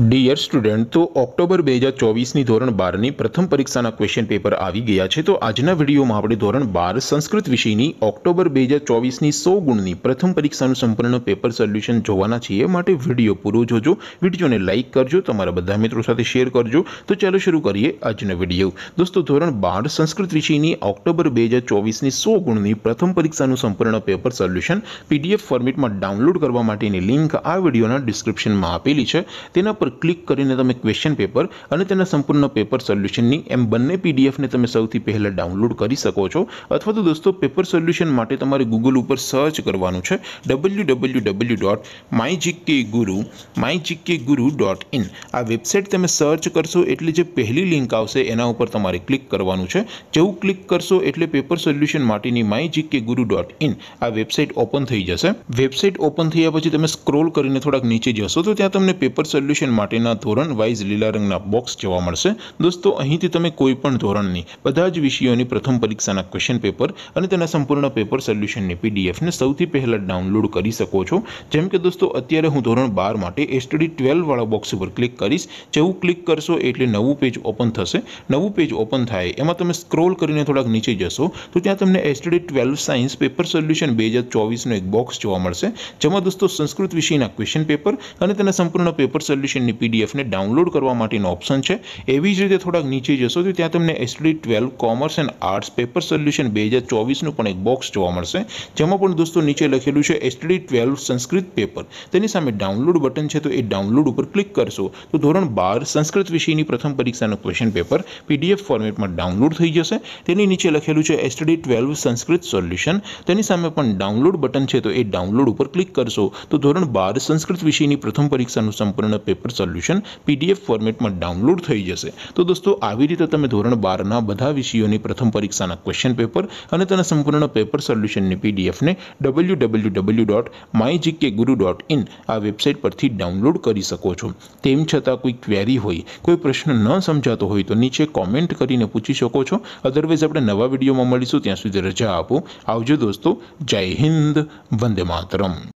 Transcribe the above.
Dear student તો October બે હજાર ચોવીસની ધોરણ બારની પ્રથમ પરીક્ષાના ક્વેશ્ચન પેપર આવી ગયા છે. તો આજના વિડીયોમાં આપણે ધોરણ બાર સંસ્કૃત વિષયની ઓક્ટોબર બે હજાર ચોવીસની સો ગુણની પ્રથમ પરીક્ષાનું સંપૂર્ણ પેપર સોલ્યુશન જોવાના છીએ. માટે વીડિયો પૂરો જોજો. વિડીયોને લાઇક કરજો. તમારા બધા મિત્રો સાથે શેર કરજો. તો ચાલો શરૂ કરીએ આજનો વીડિયો. દોસ્તો, ધોરણ બાર સંસ્કૃત વિષયની ઓક્ટોબર બે હજાર ચોવીસની સો ગુણની પ્રથમ પરીક્ષાનું સંપૂર્ણ પેપર સોલ્યુશન પીડીએફ ફોર્મેટમાં ડાઉનલોડ કરવા માટેની લિંક આ વિડીયોના ડિસ્ક્રિપ્શનમાં આપેલી છે. તેના પર ક્લિક કરીને તમે ક્વેશ્ચન પેપર અને તેના સંપૂર્ણ પેપર સોલ્યુશનની એમ બંને પીડીએફને તમે સૌથી પહેલાં ડાઉનલોડ કરી શકો છો. અથવા તો દોસ્તો પેપર સોલ્યુશન માટે તમારે ગૂગલ ઉપર સર્ચ કરવાનું છે W W W dot my GK guru my GK guru dot in આ વેબસાઇટ તમે સર્ચ કરશો એટલે જે પહેલી લિંક આવશે એના ઉપર તમારે ક્લિક કરવાનું છે. જેવું ક્લિક કરશો એટલે પેપર સોલ્યુશન માટેની my GK guru dot in આ વેબસાઇટ ઓપન થઈ જશે. વેબસાઇટ ઓપન થયા પછી તમે સ્ક્રોલ કરીને થોડાક નીચે જશો તો ત્યાં તમને પેપર સોલ્યુશન માટેના ધોરણ વાઇઝ લીલા રંગના બોક્સ જોવા મળશે. દોસ્તો, અહીંથી તમે કોઈપણ ધોરણની બધા જ વિષયોની પ્રથમ પરીક્ષાના ક્વેશ્ચન પેપર અને તેના સંપૂર્ણ પેપર સોલ્યુશનની પીડીએફને સૌથી પહેલાં ડાઉનલોડ કરી શકો છો. જેમ કે દોસ્તો, અત્યારે હું ધોરણ બાર માટે એસટીડી ટ્વેલ્વ વાળા બોક્સ ઉપર ક્લિક કરીશ. જેવું ક્લિક કરશો એટલે નવું પેજ ઓપન થશે. નવું પેજ ઓપન થાય, એમાં તમે સ્ક્રોલ કરીને થોડાક નીચે જશો, તો ત્યાં તમને STD twelve science paper solution બે હજાર ચોવીસનો એક બોક્સ જોવા મળશે. જેમાં દોસ્તો, સંસ્કૃત વિષયના ક્વેશ્ચન પેપર અને તેના સંપૂર્ણ પેપર સોલ્યુશનની પીડીએફને ડાઉનલોડ કરવા માટેનો ઓપ્શન છે. એવી જ રીતે થોડાક નીચે જશો તો ત્યાં તમને ST twelve commerce and arts paper solution બે હજાર ચોવીસનું પણ એક બોક્સ જોવા મળશે. જેમાં પણ દોસ્તો નીચે લખેલું છે એસડી ટ્વેલ્વ સંસ્કૃત પેપર. તેની સામે ડાઉનલોડ બટન છે તો એ ડાઉનલોડ ઉપર ક્લિક કરશો. તો ધોરણ બાર સંસ્કૃત વિષયની પ્રથમ પરીક્ષાનું ક્વેશ્ચન પેપર પીડીએફ ફોર્મેટમાં ડાઉનલોડ થઈ જશે. તેની નીચે લખેલું છે એસડી ટ્વેલ્વ સંસ્કૃત સોલ્યુશન. તેની સામે પણ ડાઉનલોડ બટન છે તો એ ડાઉનલોડ ઉપર ક્લિક કરશો. તો ધોરણ બાર સંસ્કૃત વિષયની પ્રથમ પરીક્ષાનું સંપૂર્ણ પેપર સોલ્યુશન પીડીએફ ફોર્મેટમાં ડાઉનલોડ થઈ જશે. તો દોસ્તો, આવી રીતે તમે ધોરણ બારના બધા વિષયોની પ્રથમ પરીક્ષાના ક્વેશ્ચન પેપર અને તેના સંપૂર્ણ પેપર સોલ્યુશનની પીડીએફને W W W dot my GK guru dot in આ વેબસાઇટ પરથી ડાઉનલોડ કરી શકો છો. તેમ છતાં કોઈ ક્વેરી હોય, કોઈ પ્રશ્ન ન સમજાતો હોય તો નીચે કોમેન્ટ કરીને પૂછી શકો છો. અદરવાઇઝ આપણે નવા વિડીયોમાં મળીશું. ત્યાં સુધી રજા આપો. આવજો દોસ્તો. જય હિન્દ. વંદે માતરમ.